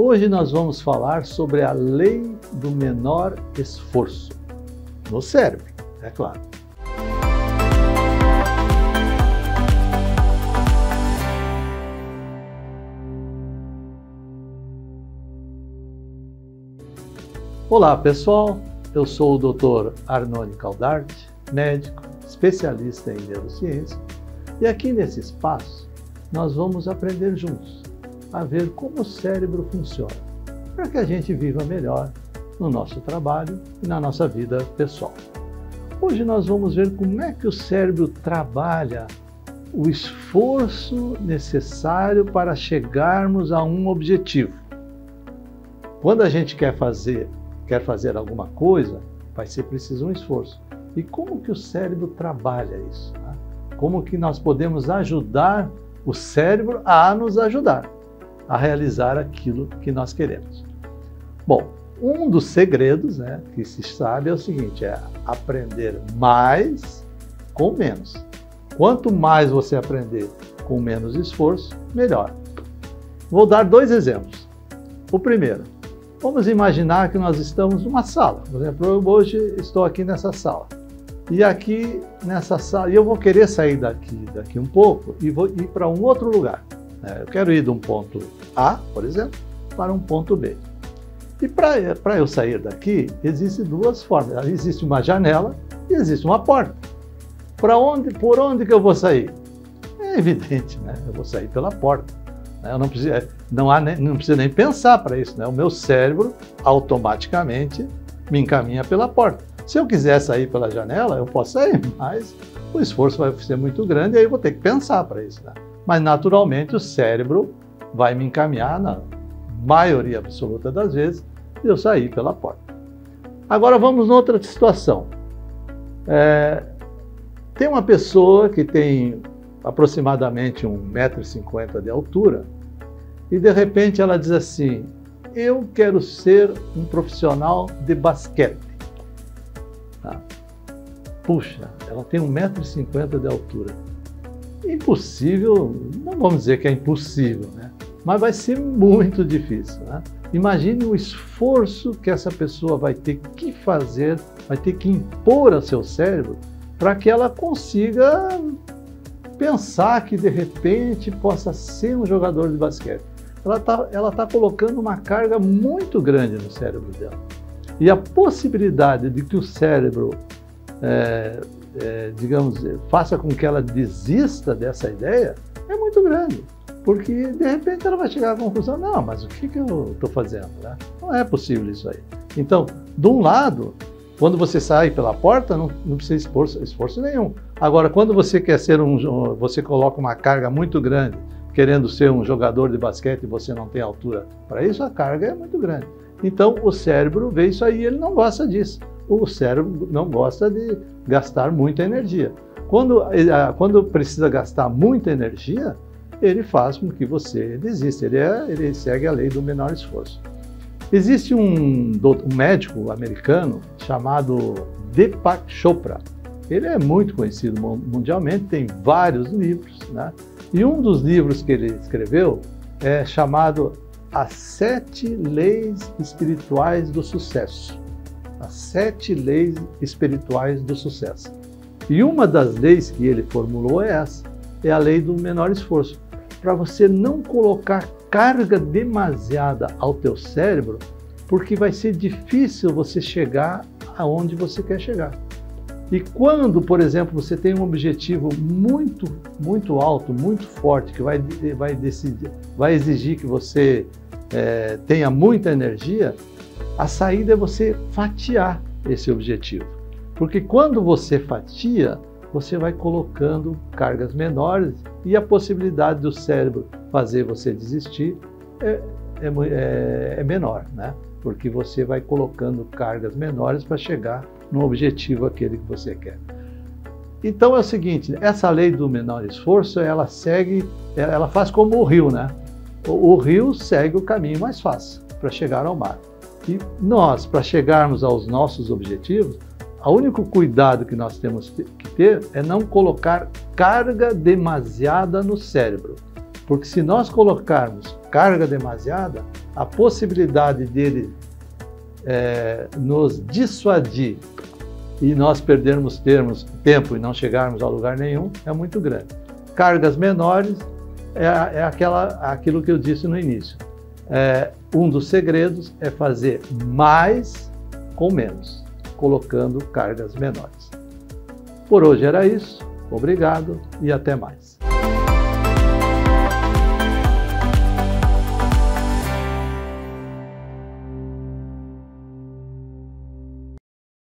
Hoje nós vamos falar sobre a lei do menor esforço no cérebro, é claro. Olá pessoal, eu sou o Dr. Arnone Caldarte, médico, especialista em neurociência, e aqui nesse espaço nós vamos aprender juntos a ver como o cérebro funciona, para que a gente viva melhor no nosso trabalho e na nossa vida pessoal. Hoje nós vamos ver como é que o cérebro trabalha o esforço necessário para chegarmos a um objetivo. Quando a gente quer fazer quer fazer alguma coisa, vai ser preciso um esforço. E como que o cérebro trabalha isso? Né? Como que nós podemos ajudar o cérebro a nos ajudar a realizar aquilo que nós queremos? Bom, um dos segredos né, que se sabe é o seguinte: é aprender mais com menos. Quanto mais você aprender com menos esforço, melhor. Vou dar dois exemplos. O primeiro, Vamos imaginar que nós estamos numa sala. Por exemplo, eu hoje estou aqui nessa sala. E aqui nessa sala, eu vou querer sair daqui, daqui um pouco e vou ir para um outro lugar. Né? Eu quero ir de um ponto A, por exemplo, para um ponto B. E para eu sair daqui, existem duas formas. Existe uma janela e existe uma porta. Para onde, por onde que eu vou sair? É evidente, né? Eu vou sair pela porta. Né? Eu não preciso, é, não, há, não preciso nem pensar para isso. Né? O meu cérebro automaticamente me encaminha pela porta. Se eu quiser sair pela janela, eu posso sair, mas o esforço vai ser muito grande e aí eu vou ter que pensar para isso. Né? Mas naturalmente o cérebro vai me encaminhar, na maioria absoluta das vezes, eu sair pela porta. Agora vamos noutra situação. É, tem uma pessoa que tem aproximadamente 1,50m de altura, e de repente ela diz assim: Eu quero ser um profissional de basquete. Tá? Puxa, ela tem 1,50m de altura. Impossível, não vamos dizer que é impossível, né? mas vai ser muito difícil. Né? Imagine o esforço que essa pessoa vai ter que fazer, vai ter que impor ao seu cérebro para que ela consiga pensar que de repente possa ser um jogador de basquete. Ela está ela tá colocando uma carga muito grande no cérebro dela. E a possibilidade de que o cérebro, é, é, digamos, faça com que ela desista dessa ideia é muito grande. Porque de repente ela vai chegar à conclusão: não, mas o que, que eu estou fazendo? Né? Não é possível isso aí. Então, de um lado, quando você sai pela porta, não, não precisa esforço, esforço nenhum. Agora, quando você quer ser um, você coloca uma carga muito grande, querendo ser um jogador de basquete e você não tem altura para isso, a carga é muito grande. Então, o cérebro vê isso aí, ele não gosta disso. O cérebro não gosta de gastar muita energia. Quando, quando precisa gastar muita energia, ele faz com que você desista. Ele, é, ele segue a lei do menor esforço. Existe um, um médico americano chamado Deepak Chopra. Ele é muito conhecido mundialmente, tem vários livros, né? E um dos livros que ele escreveu é chamado As Sete Leis Espirituais do Sucesso. As Sete Leis Espirituais do Sucesso. E uma das leis que ele formulou é essa, é a lei do menor esforço. Para você não colocar carga demasiada ao teu cérebro, porque vai ser difícil você chegar aonde você quer chegar. E quando, por exemplo, você tem um objetivo muito, muito alto, muito forte, que vai, vai, decidir, vai exigir que você é, tenha muita energia, a saída é você fatiar esse objetivo. Porque quando você fatia, você vai colocando cargas menores e a possibilidade do cérebro fazer você desistir é, é, é, é menor, né? Porque você vai colocando cargas menores para chegar no objetivo aquele que você quer. Então é o seguinte, essa lei do menor esforço, ela segue, ela faz como o rio, né? O, o rio segue o caminho mais fácil para chegar ao mar. E nós, para chegarmos aos nossos objetivos, o único cuidado que nós temos que ter é não colocar carga demasiada no cérebro. Porque se nós colocarmos carga demasiada, a possibilidade dele é, nos dissuadir e nós perdermos termos, tempo e não chegarmos a lugar nenhum é muito grande. Cargas menores é, é aquela, aquilo que eu disse no início. É, um dos segredos é fazer mais com menos, colocando cargas menores. Por hoje era isso. Obrigado e até mais.